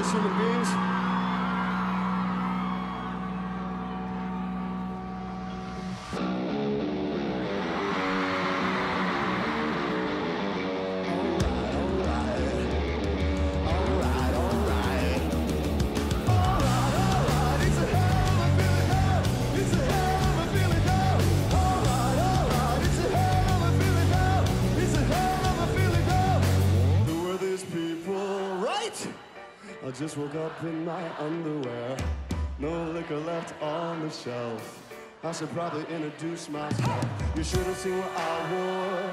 you gorgeous human just woke up in my underwear. No liquor left on the shelf. I should probably introduce myself. You should have seen what I wore.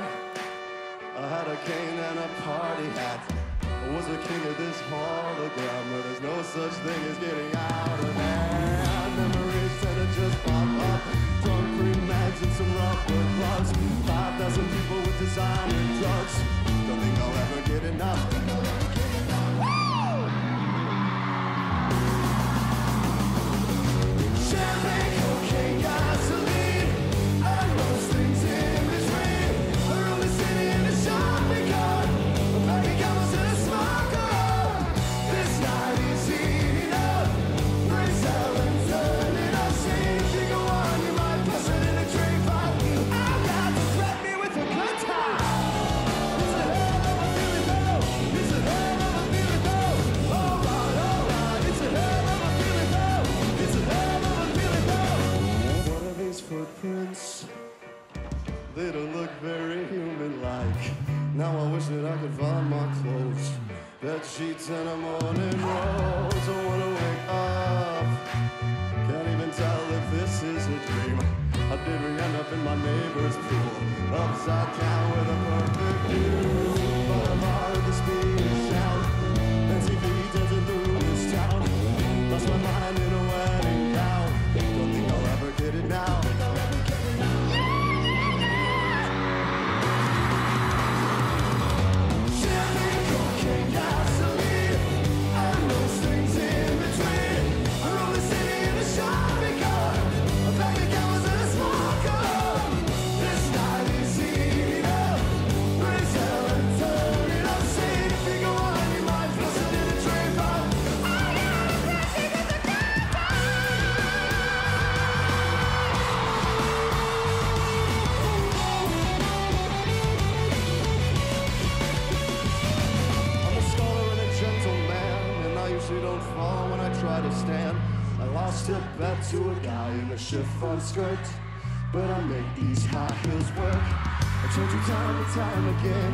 I had a cane and a party hat. I was the king of this hologram, but there's no such thing as getting out of hand. Memories tend to just pop up. Drunk pre-mags and some rubber gloves. Five thousand people with designer drugs. Don't think I'll ever get enough. Champagne, footprints? They don't look very human-like. Now I wish that I could find my clothes, bed sheets, and a morning rose. I wanna wake up. Can't even tell if this is a dream. I did we end up in my neighbor's pool, upside down with a perfect view. But I'm hard to this town. Lost my mind in a wedding gown. Don't think I'll ever get it now. I lost to a guy in a chiffon skirt, but I make these high heels work. I told you time and time again,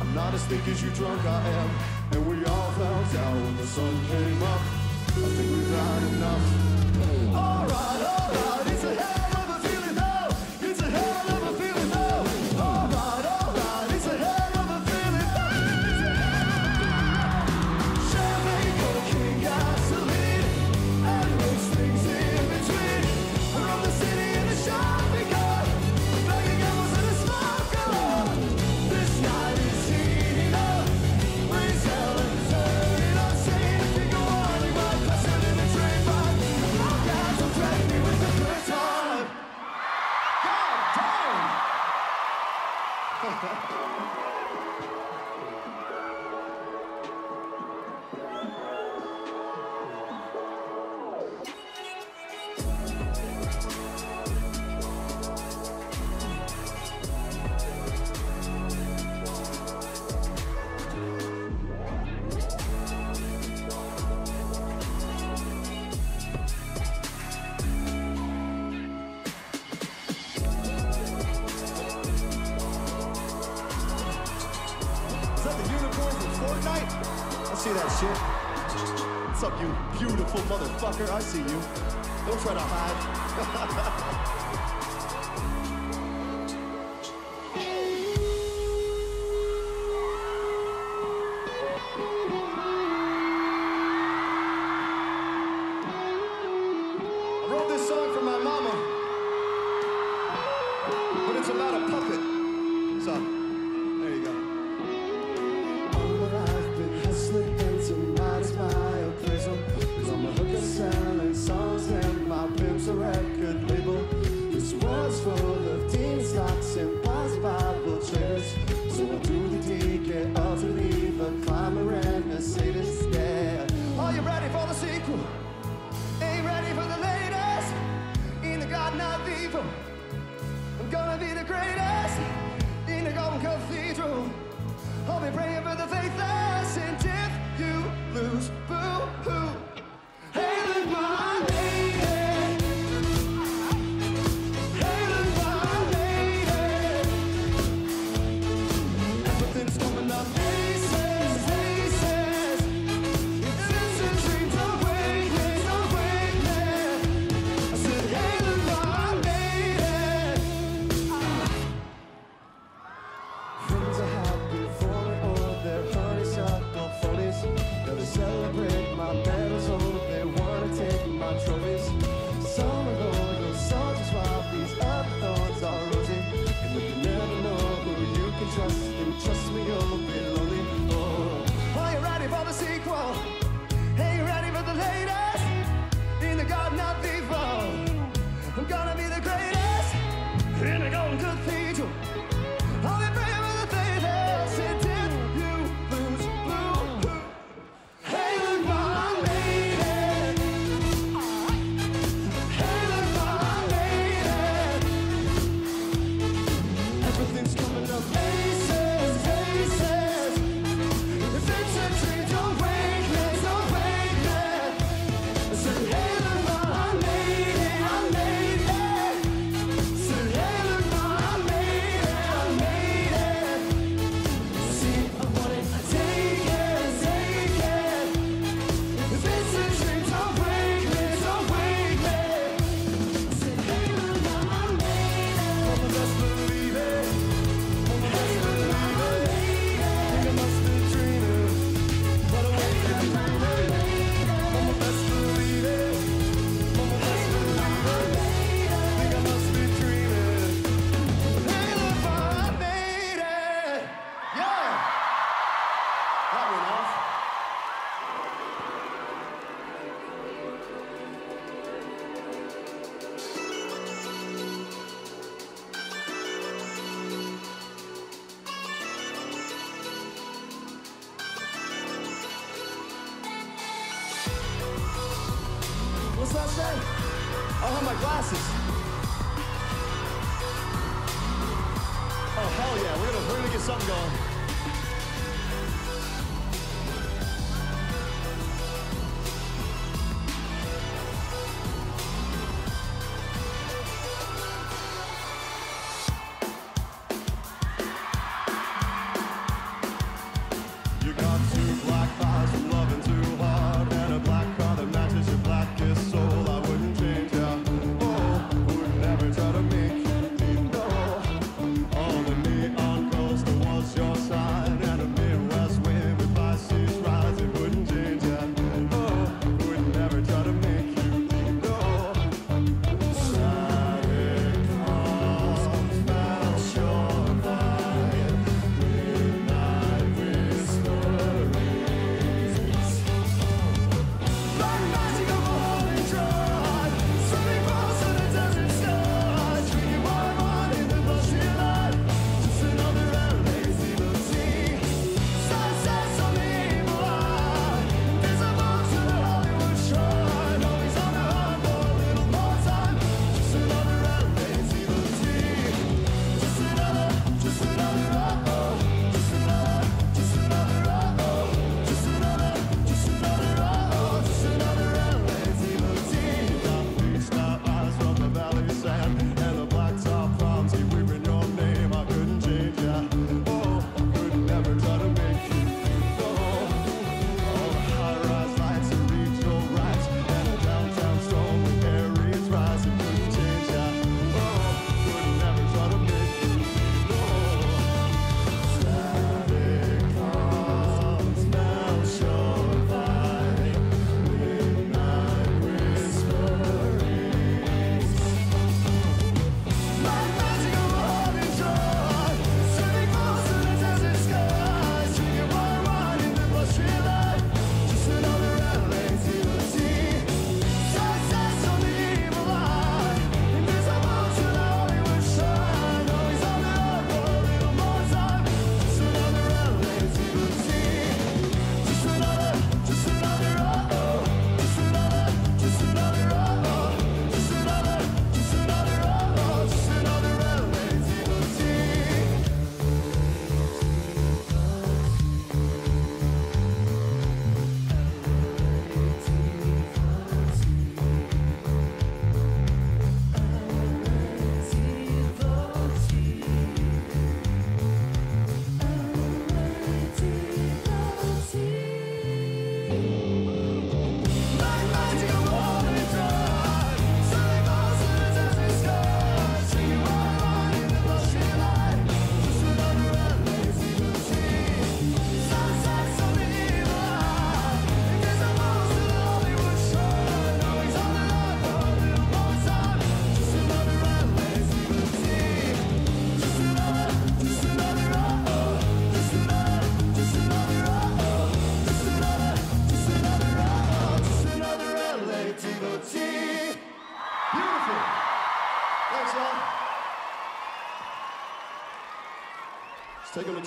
I'm not as thick as you drunk I am, and we all fell down when the sun came up. I think we've had enough. Alright, alright, it's a hell I see you. Don't try to hide.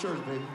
Church, baby.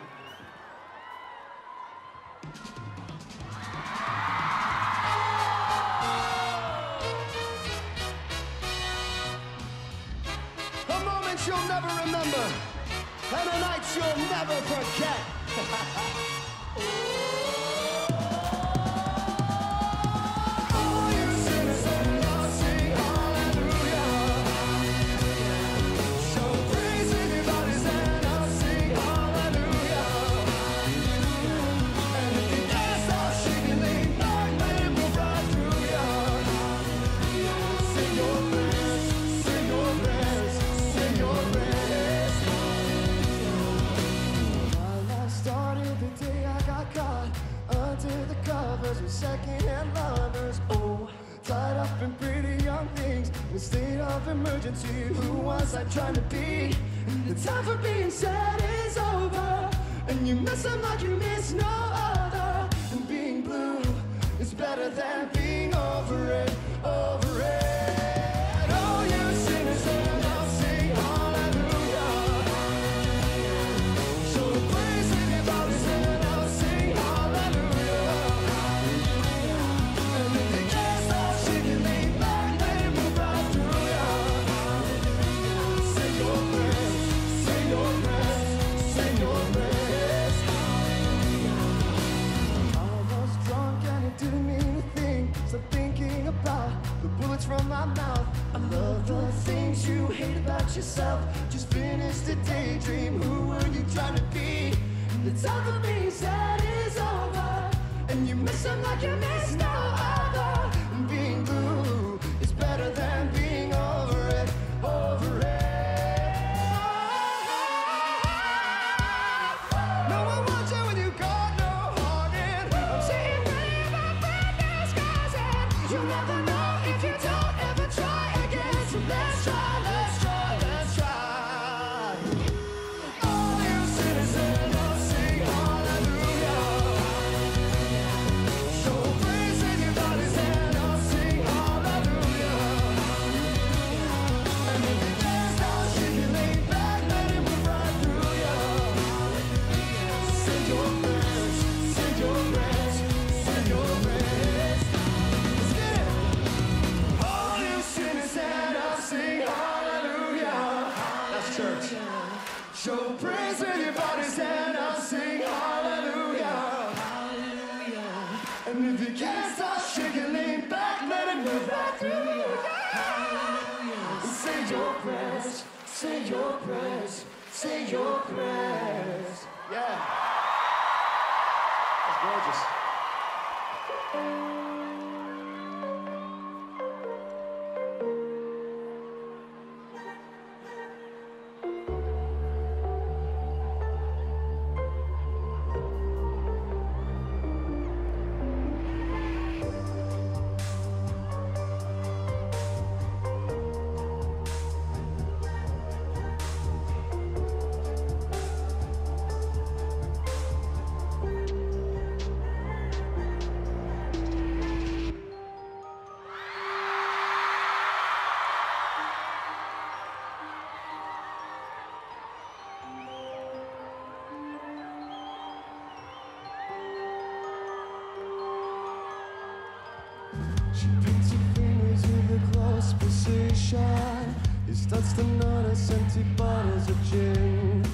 shy. He starts to notice empty bottles of gin.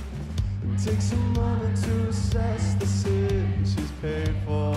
It takes a moment to assess the sin she's paid for.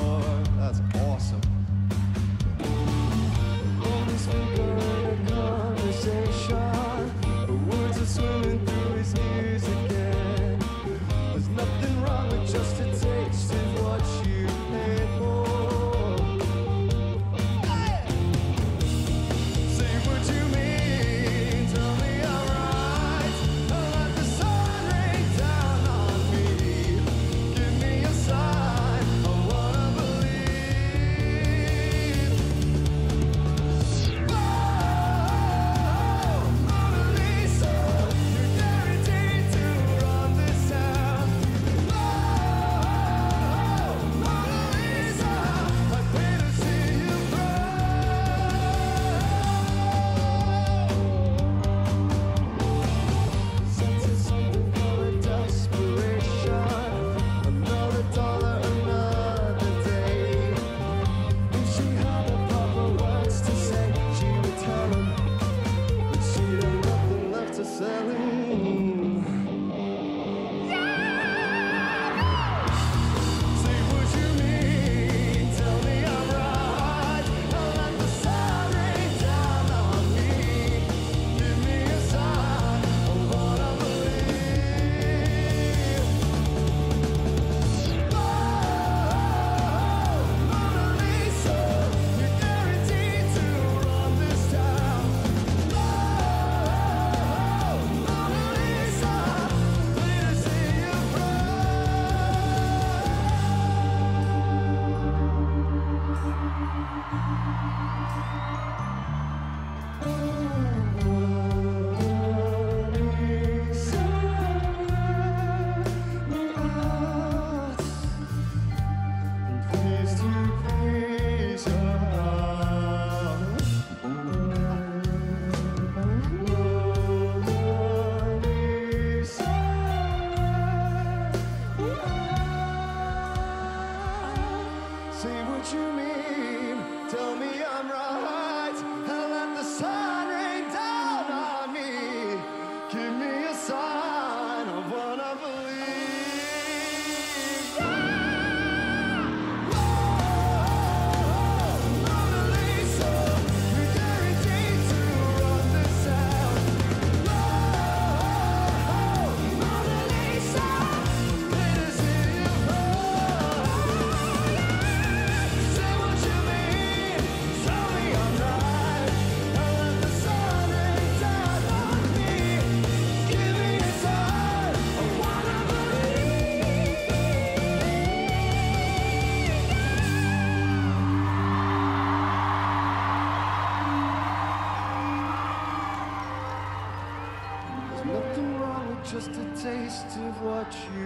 What you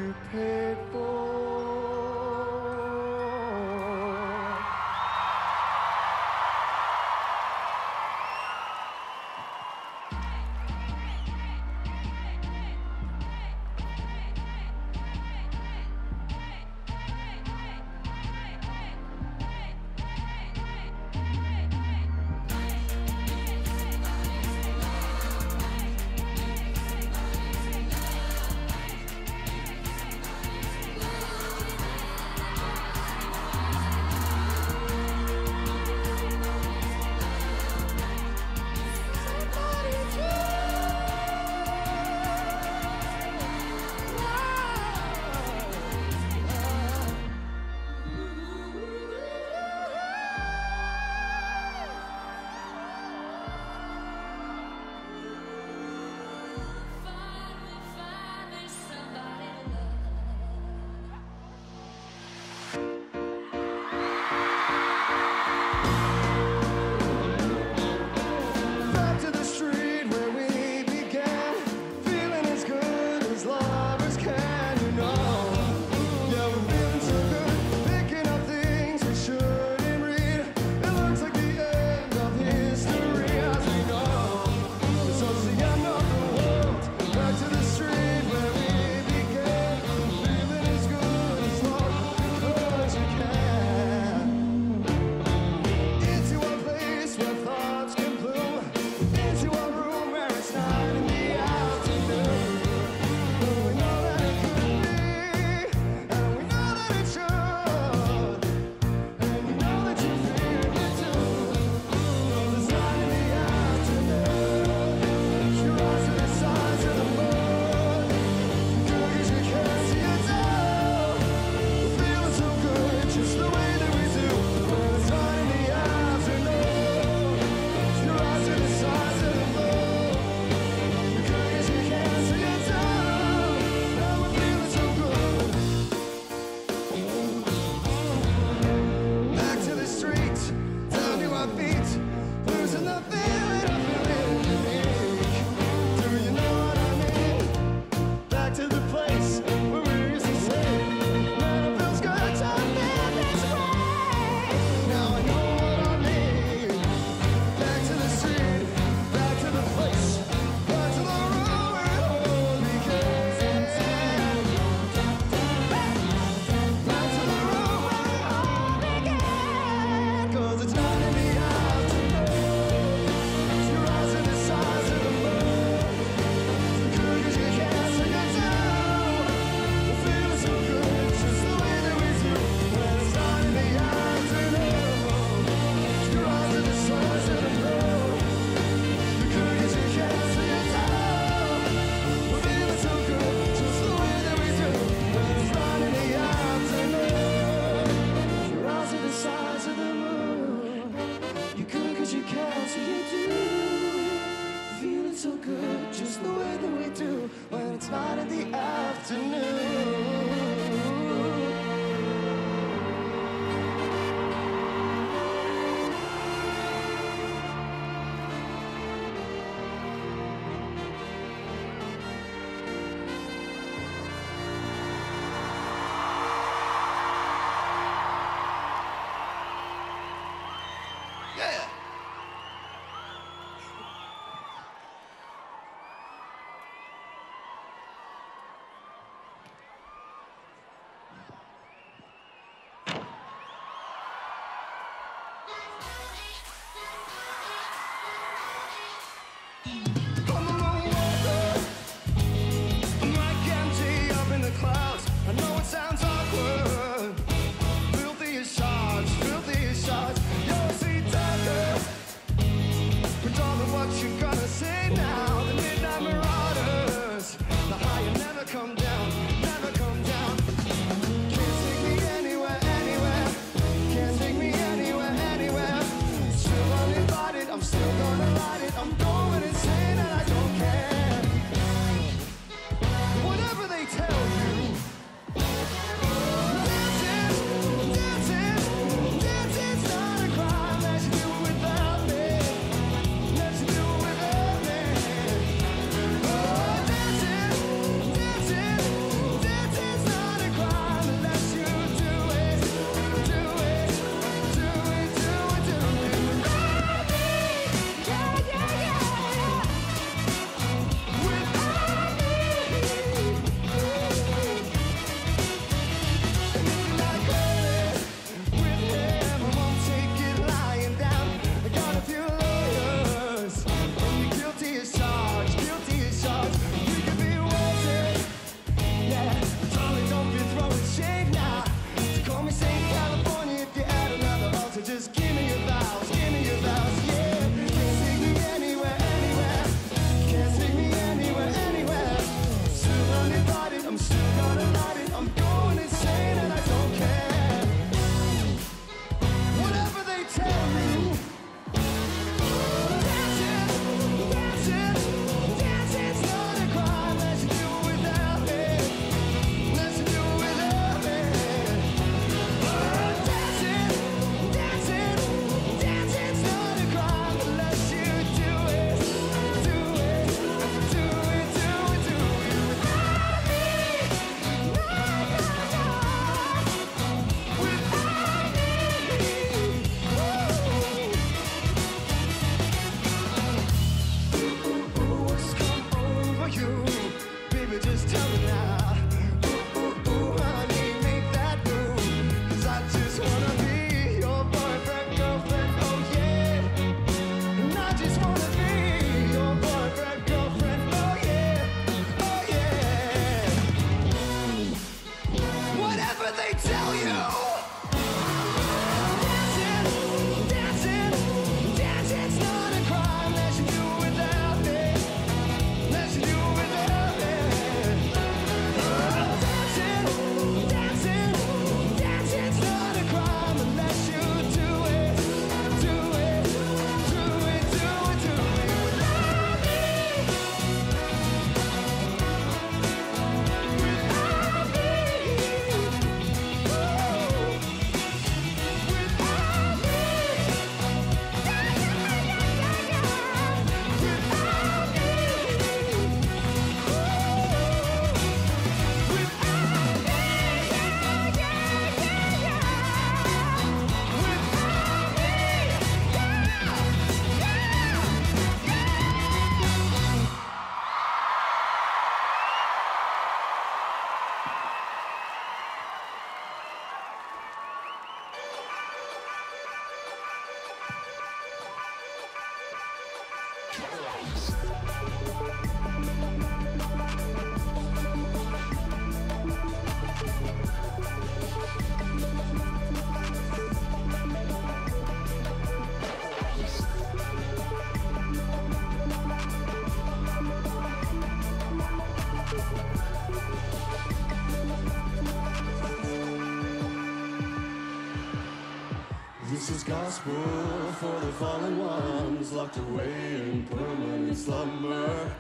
gospel for the fallen ones locked away in permanent slumber,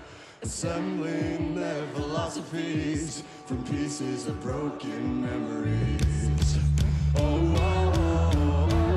assembling their philosophies from pieces of broken memories. Oh, oh, oh, oh.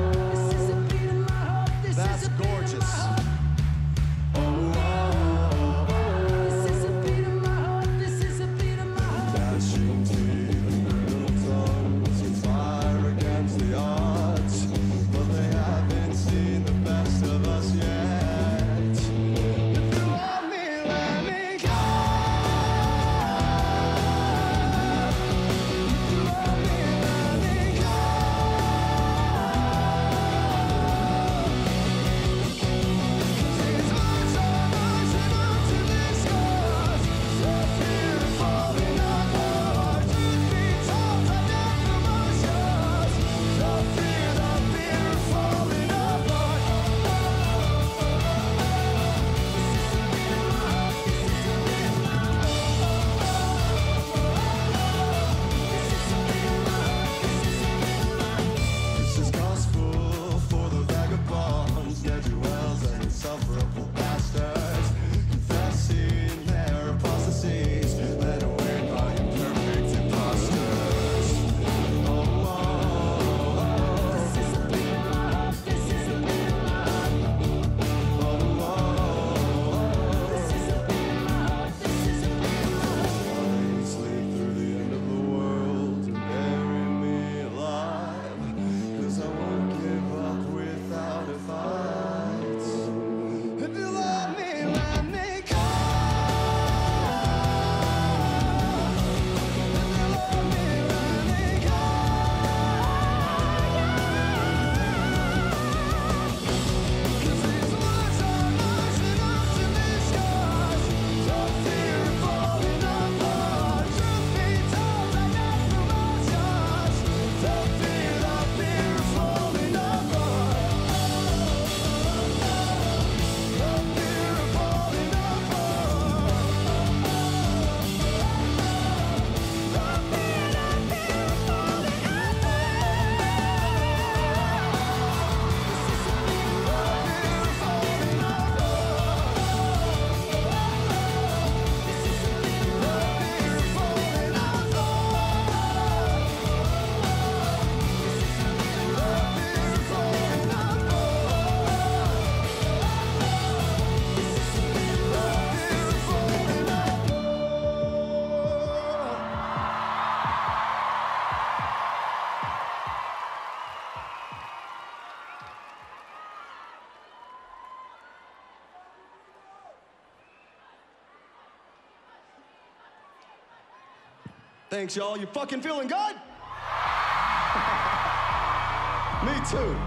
Thanks, y'all. You fucking feeling good? Me too.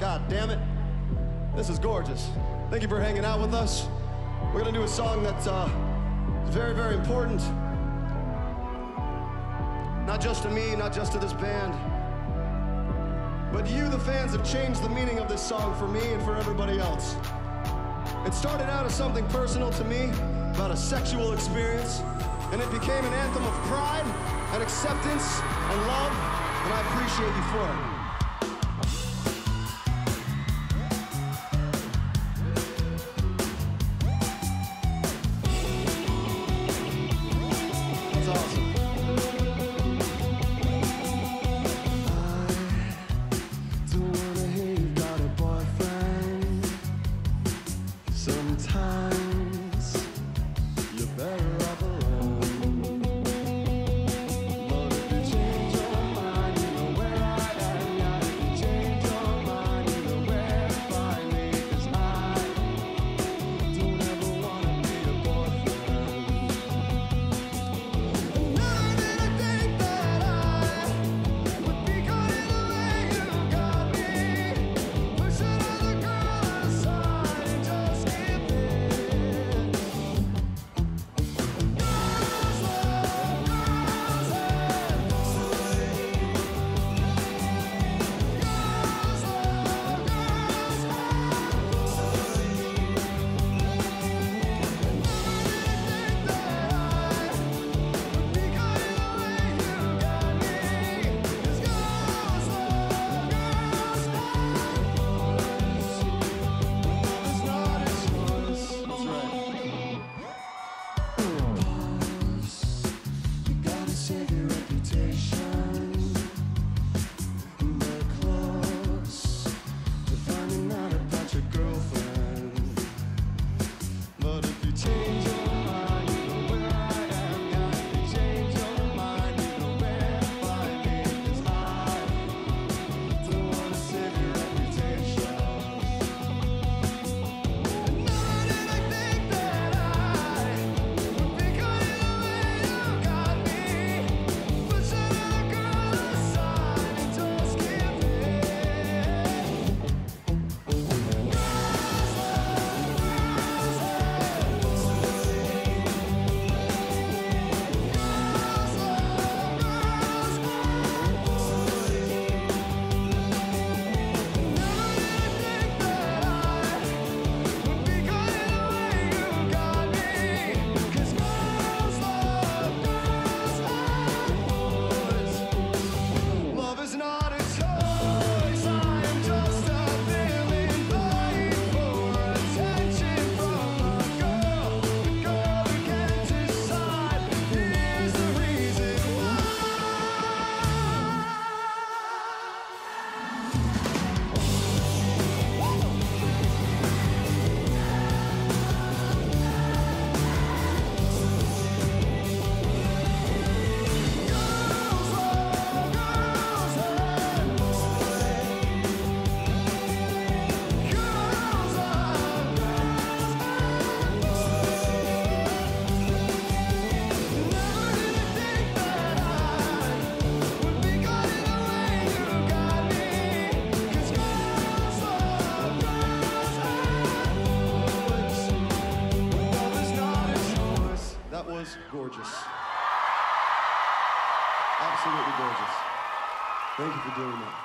God damn it. This is gorgeous. Thank you for hanging out with us. We're gonna do a song that's uh, very, very important. Not just to me, not just to this band, but you, the fans, have changed the meaning of this song for me and for everybody else. It started out as something personal to me, about a sexual experience, and it became an anthem of pride and acceptance and love, and I appreciate you for it. gorgeous. Absolutely gorgeous. Thank you for doing that.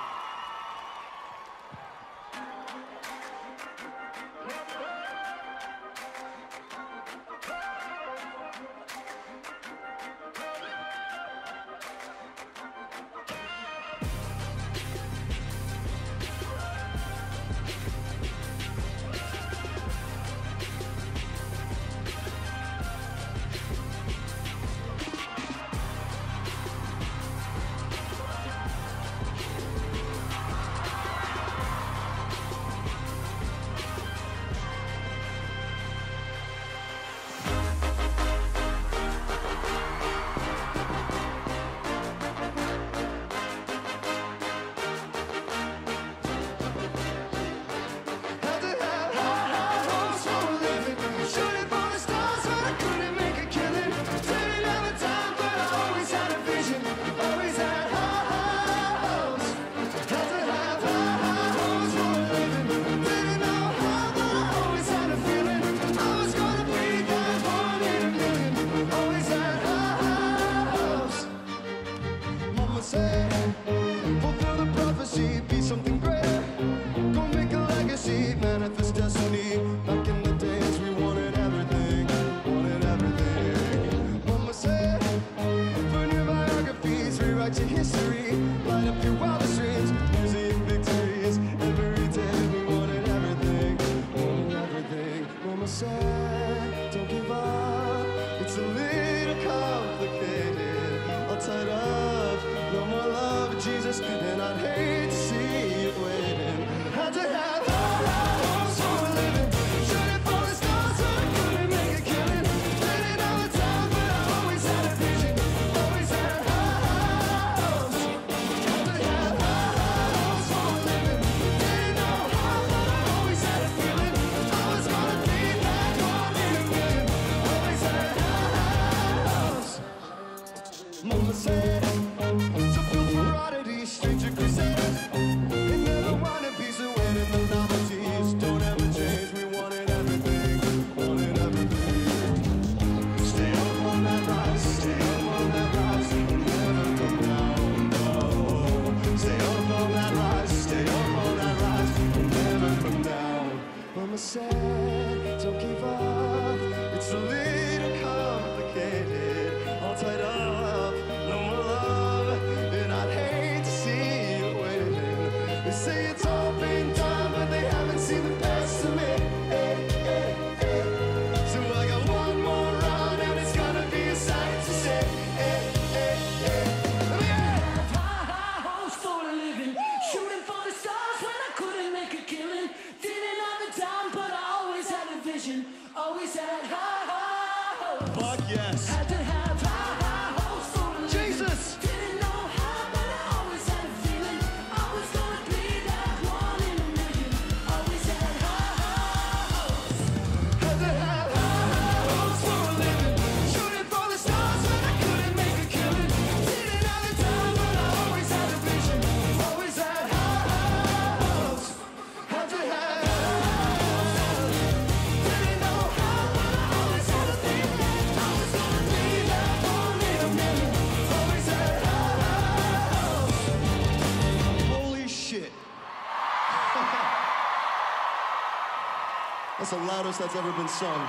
loudest that's ever been sung.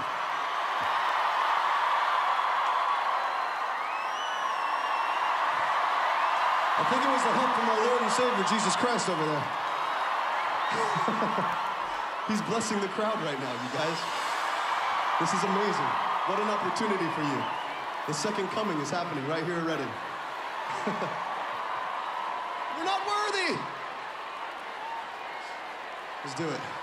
I think it was the help from our Lord and Savior, Jesus Christ, over there. He's blessing the crowd right now, you guys. This is amazing. What an opportunity for you. The second coming is happening right here at Reading. We're not worthy. Let's do it.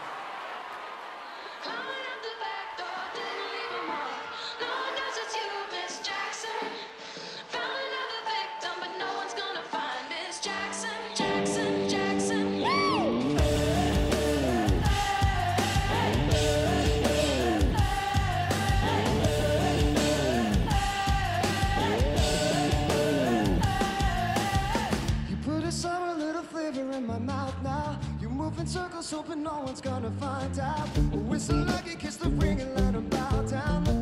hoping no one's gonna find out. Whistle lucky, kiss the ring and let them bow down.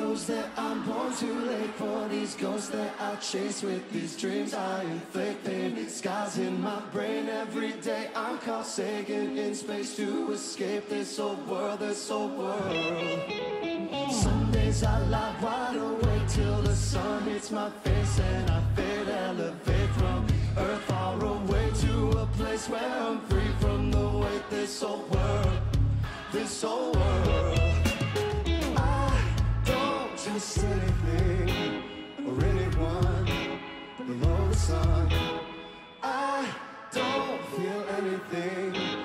Knows that I'm born too late for these ghosts that I chase with these dreams. I inflict pain, skies in my brain every day. I'm caught sagging in space to escape this old world, this old world. Some days I lie wide awake till the sun hits my face and I fade, elevate from earth far away to a place where I'm free from the weight. This old world, this old world. I anything or anyone below the sun. I don't feel anything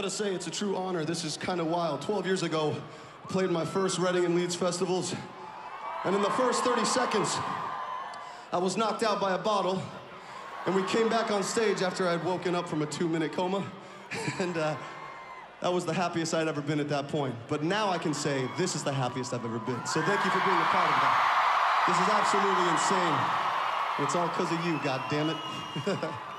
gotta say, it's a true honor. This is kind of wild. 12 years ago, I played my first Reading and Leeds festivals, and in the first 30 seconds, I was knocked out by a bottle, and we came back on stage after I'd woken up from a two minute coma, and uh, that was the happiest I'd ever been at that point. But now I can say this is the happiest I've ever been. So thank you for being a part of that. This is absolutely insane. It's all because of you, God damn it.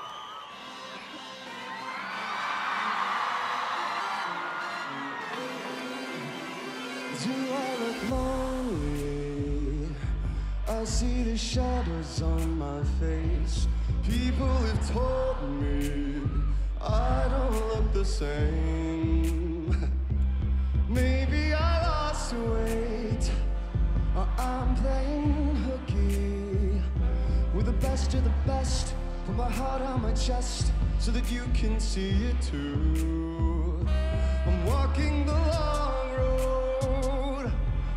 Do I look lonely? I see the shadows on my face. People have told me I don't look the same. Maybe I lost weight, or I'm playing hooky with the best of the best. Put my heart on my chest so that you can see it too. I'm walking the long road,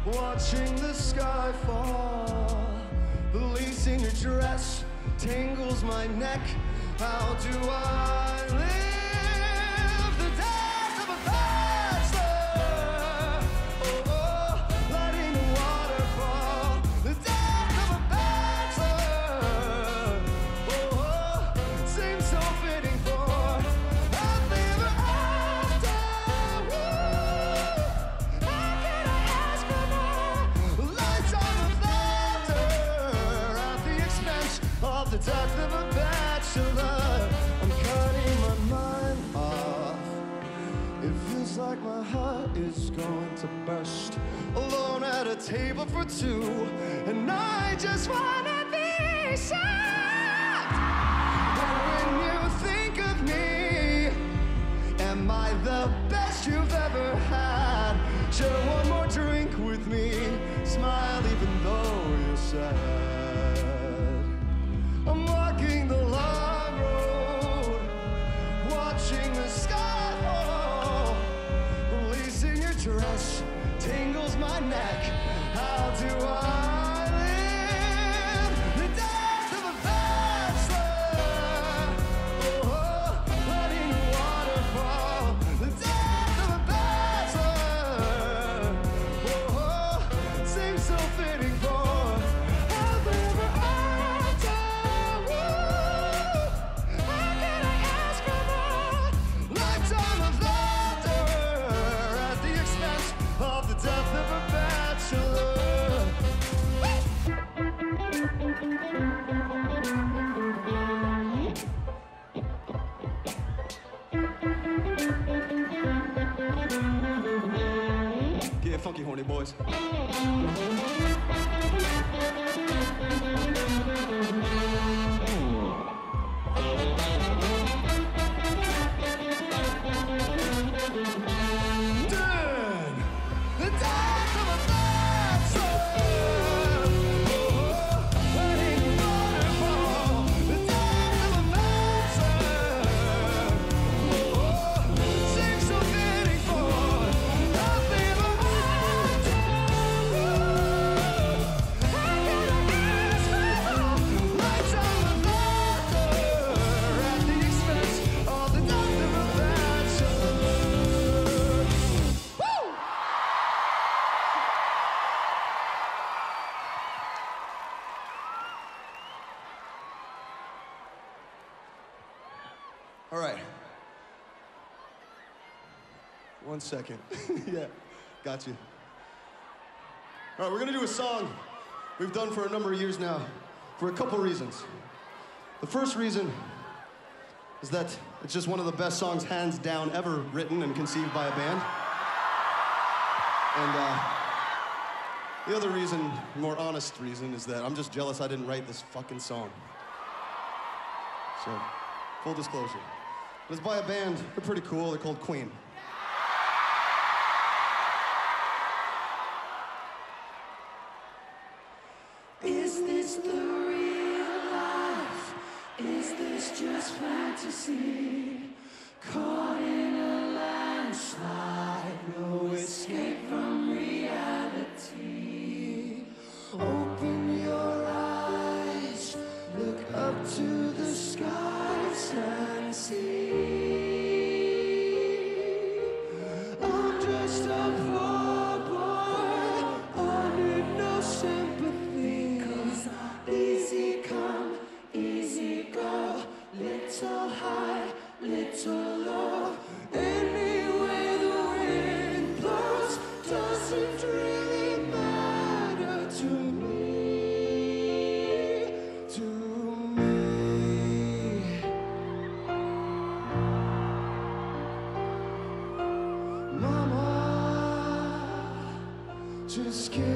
watching the sky fall. The lace in your dress tangles my neck. How do I live is going to burst. Alone at a table for two, and I just wanna be sad. And when you think of me, am I the best you've ever had? Share one more drink with me, smile even though you're sad. dress tingles my neck. How do I? guys. one second. yeah, got you. All right, we're gonna do a song we've done for a number of years now for a couple reasons. The first reason is that it's just one of the best songs, hands down, ever written and conceived by a band. And uh, the other reason, more honest reason, is that I'm just jealous I didn't write this fucking song. So, full disclosure. It's by a band, they're pretty cool, they're called Queen. scared.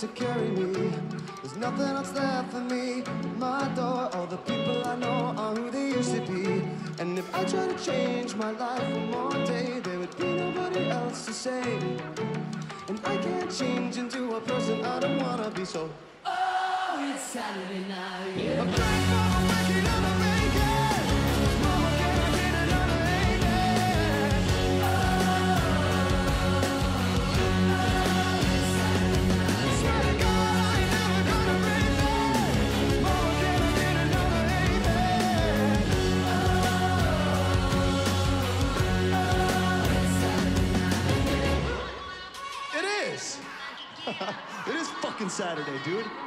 to carry me. There's nothing else there for me. My door, all the people I know are who they used to be. And if I try to change my life for one day, there would be nobody else to save. Saturday, dude.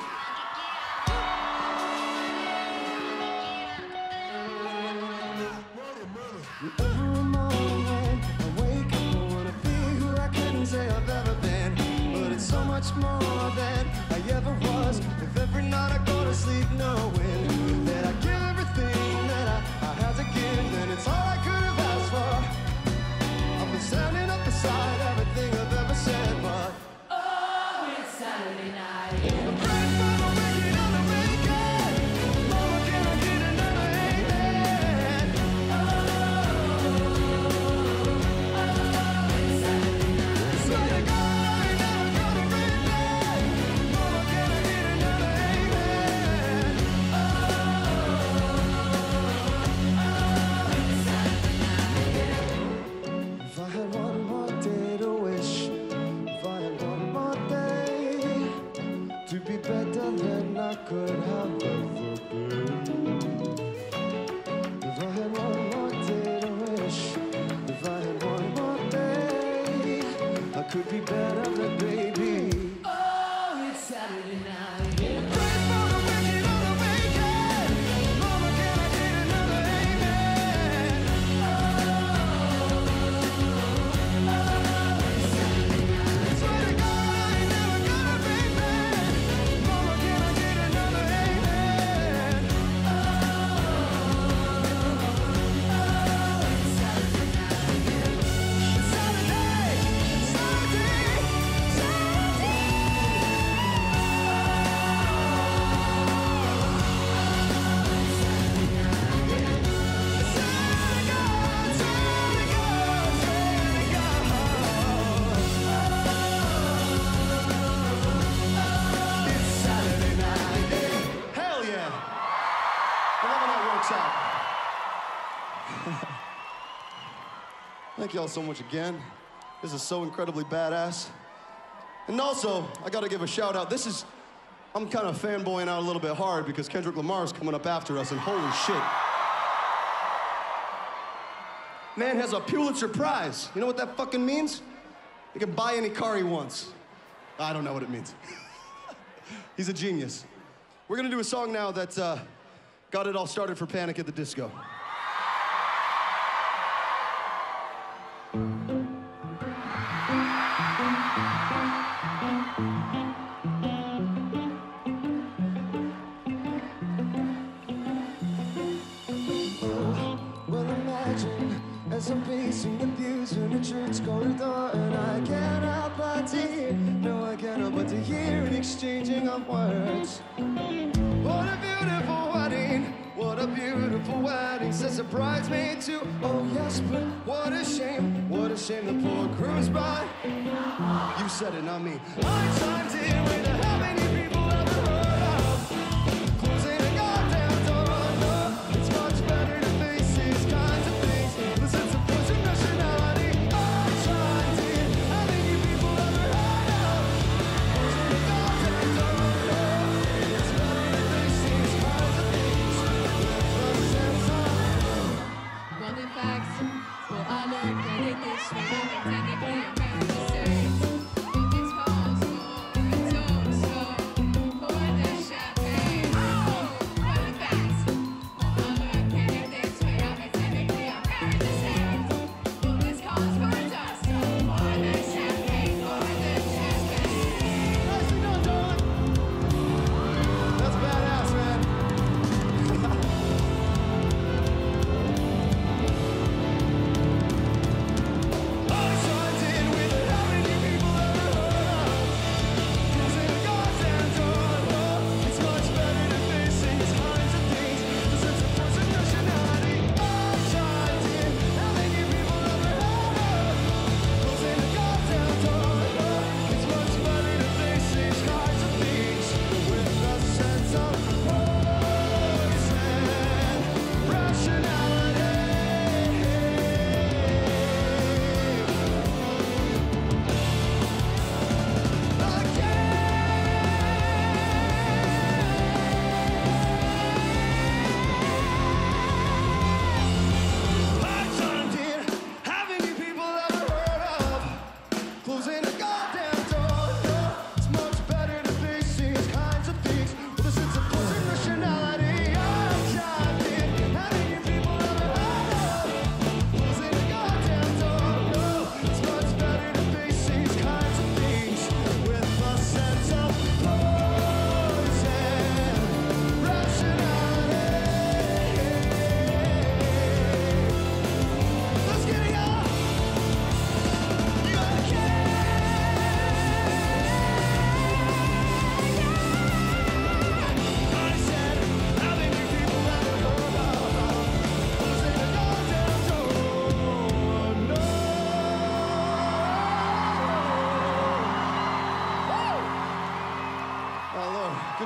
Thank y'all so much again. This is so incredibly badass. And also, I gotta give a shout out. This is, I'm kind of fanboying out a little bit hard because Kendrick Lamar is coming up after us, and holy shit. Man has a Pulitzer Prize. You know what that fucking means? He can buy any car he wants. I don't know what it means. He's a genius. We're gonna do a song now that uh, got it all started for Panic at the Disco. the poor cruise by. You said it, not me. I chimed in with a how many people.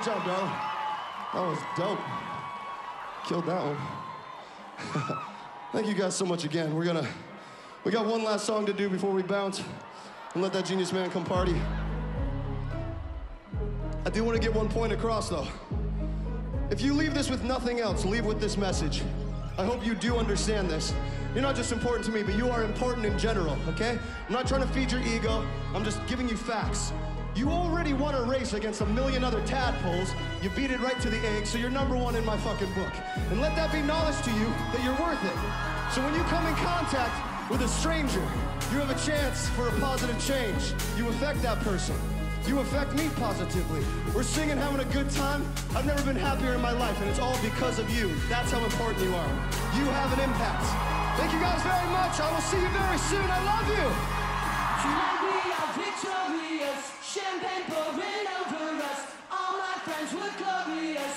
Good job, darling. That was dope. Killed that one. Thank you guys so much again. We're gonna, we got one last song to do before we bounce and let that genius man come party. I do want to get one point across though. If you leave this with nothing else, leave with this message. I hope you do understand this. You're not just important to me, but you are important in general, okay? I'm not trying to feed your ego, I'm just giving you facts. You already won a race against a million other tadpoles. You beat it right to the egg, so you're number one in my fucking book. And let that be knowledge to you that you're worth it. So when you come in contact with a stranger, you have a chance for a positive change. You affect that person. You affect me positively. We're singing, having a good time. I've never been happier in my life, and it's all because of you. That's how important you are. You have an impact. Thank you guys very much. I will see you very soon. I love you. Victorious, champagne pouring over us. All my friends were glorious.